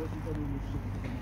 Washington University.